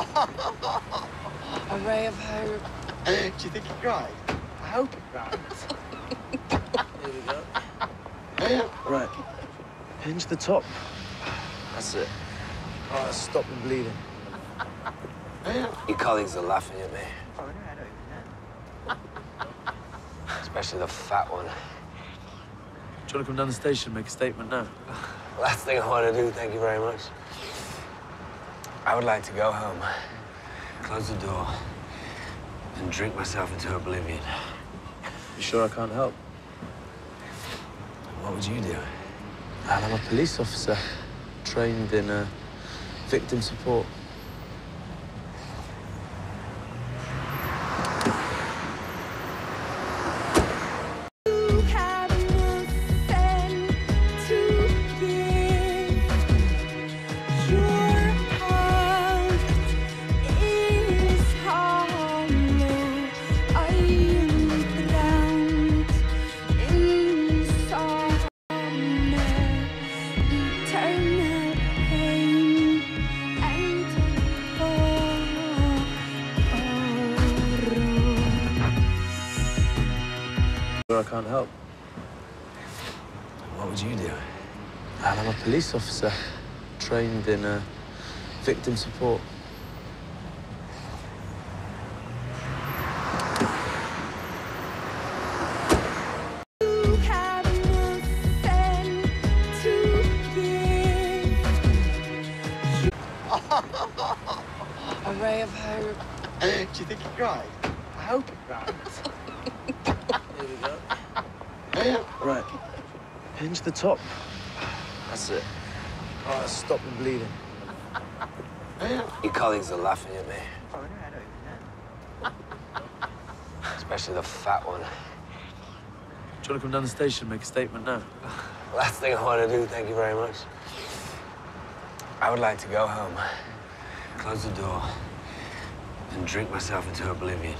A ray of hope. Do you think he cried? I hope he cried. Here we go. Right. Hinge the top. That's it. All right, stop the bleeding. Your colleagues are laughing at me, Oh, no, I don't even know. especially the fat one. Do you want to come down the station and make a statement now? Last thing I want to do, thank you very much. I would like to go home, close the door, and drink myself into oblivion. You sure I can't help? What would you do? And I'm a police officer, trained in uh, victim support. I can't help? What would you do? And I'm a police officer, trained in uh, victim support. You have nothing to give. A ray of hope. Do you think he cried? I hope he cried. Here. Right. Hinge the top. That's it. All right, stop the bleeding. Your colleagues are laughing at me, Oh, no, I don't even know. especially the fat one. Do you want to come down the station and make a statement now? Last thing I want to do, thank you very much. I would like to go home, close the door, and drink myself into oblivion.